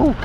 Ooh.